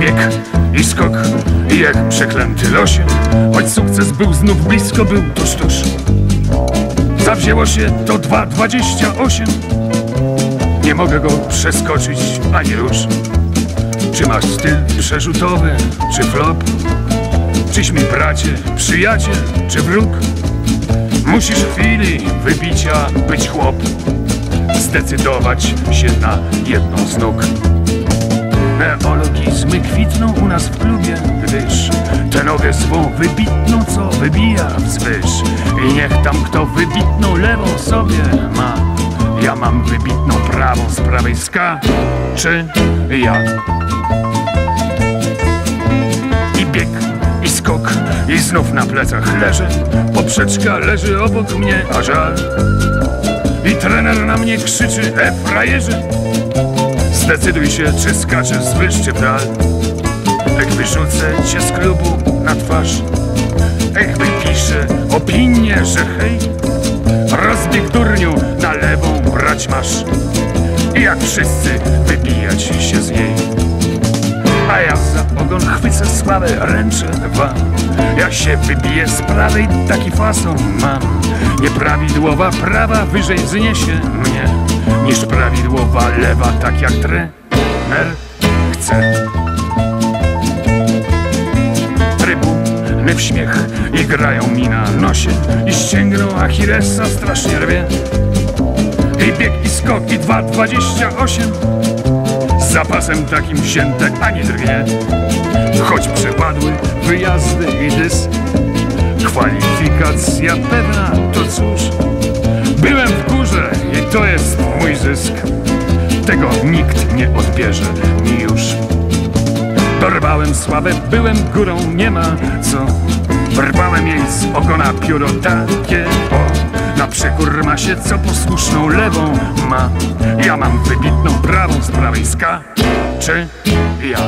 bieg, i skok, i jak przeklęty losie. Choć sukces był znów blisko, był tuż, tuż Zawzięło się to 2,28 Nie mogę go przeskoczyć ani rusz. Czy masz styl przerzutowy, czy flop? Czyś mi bracie, przyjaciel, czy wróg? Musisz w chwili wybicia być chłop. Zdecydować się na jedną z nóg Neologizmy kwitną u nas w klubie, gdyż tę nogę swą wybitną, co wybija wzwyż. I niech tam kto wybitną lewą sobie ma. Ja mam wybitną prawą z prawej ska, czy ja. I bieg, i skok, i znów na plecach leży. Poprzeczka leży obok mnie, a żal. I trener na mnie krzyczy, e frajerze. Zdecyduj się, czy skaczesz z wyższy w dal. Jak wyrzucę cię z klubu na twarz. Jak wypiszę opinię, że hej, rozbieg durniu na lewą brać masz. I jak wszyscy wybijać się z niej. A ja za ogon chwycę sławę, ręczę wam. Ja się wybiję z prawej, taki fason mam. Nieprawidłowa prawa wyżej wzniesie mnie niż prawidłowa lewa, tak jak trener chce. Trybuny w śmiech i grają mi na nosie i ścięgną Achillesa strasznie rwie. I bieg i skok i 2,28 z zapasem takim wzięte ani drgnie. Choć przepadły wyjazdy i dys, kwalifikacja pewna, to cóż. To jest mój zysk. Tego nikt nie odbierze mi już. Dorwałem sławę, byłem górą, nie ma co. Wyrwałem jej z ogona pióro takie, o. Na przekór ma się, co posłuszną lewą ma. Ja mam wybitną prawą z prawej ska, czy ja.